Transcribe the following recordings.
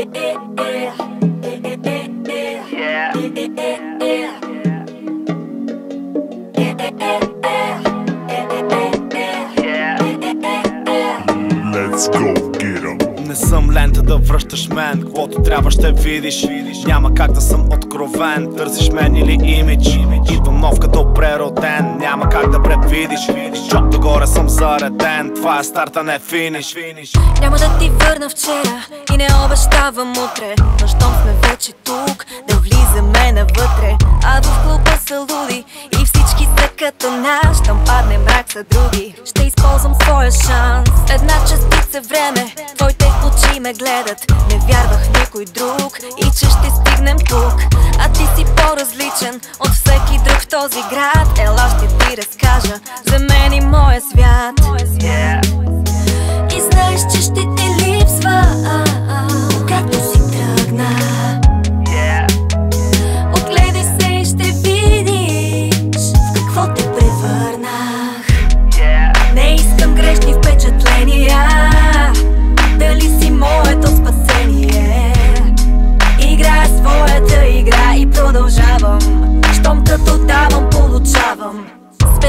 Не съм лента да връщаш мен, каквото трябва ще видиш. Няма как да съм откровен, търсиш мен или имидж. Идвам нов като прероден, няма как да предвидиш. Чоп догоре съм зареден, това е старта, не финиш. Няма да ти върна вчера и не обещавам утре. Но щом сме вече тук, да влизаме навътре. А в клуба са луди и всички са като нас Щом падне мрак са други, ще използвам своя шанс. Една частица време, твоите очи ме гледат. Не вярвах никой друг и че ще стигнем тук. А ти си по-различен от всеки друг в този град. Ела ще ти разкажа за мен и моя свят. И знаеш, че ще ти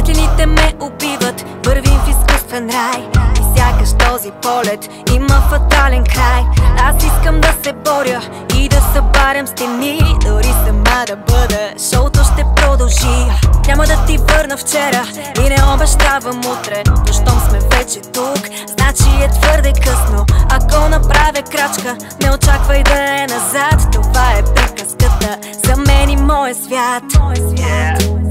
Светлините ме убиват, вървим в изкуствен рай. И сякаш този полет има фатален край. Аз искам да се боря и да събарям стени Дори сама да бъда, шоуто ще продължи. Няма да ти върна вчера и не обещавам утре. Но щом сме вече тук, значи е твърде късно. Ако направя крачка, не очаквай да е назад. Това е приказката за мен и моя свят. И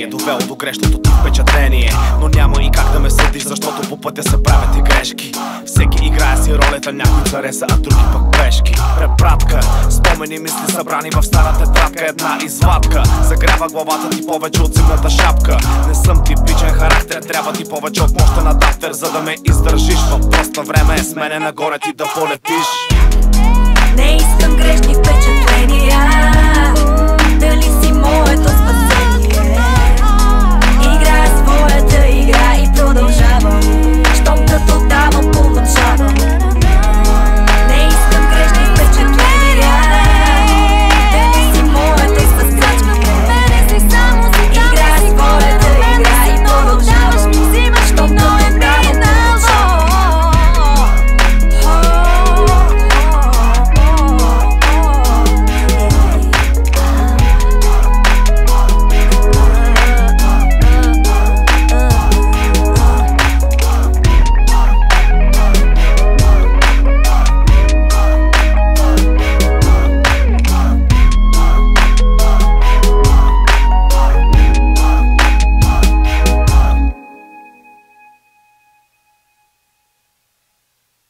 поведение Довело до грешното ти впечатление. Но няма и как да ме съдиш, защото по пътя се правят и грешки. Всеки играе си ролята, някой цареса, а други пък пешки Препратка, спомени мисли събрани в старата тетрадка Една извадка, загрява главата ти повече от зимната шапка. Не съм типичен характер, трябва ти повече от мощта на дафтер За да ме издържиш, въпрос на време е с мене нагоре ти да полетиш. Не искам грешни впечатления. Дали си моето